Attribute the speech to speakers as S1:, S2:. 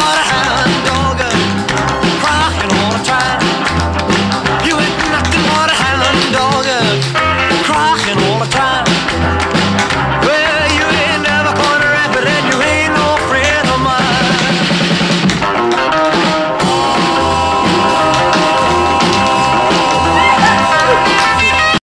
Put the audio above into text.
S1: ahora